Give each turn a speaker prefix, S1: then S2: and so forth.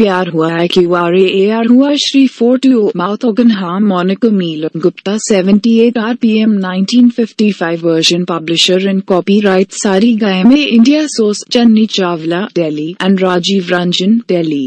S1: प्यार हुआ है क्यू आर ए आर हुआ Shri four to mouth organ harmonica meal Gupta 78 RPM 1955 version publisher and copyright Saregama India source Channi Chawla, Delhi, and Rajiv Ranjan, Delhi.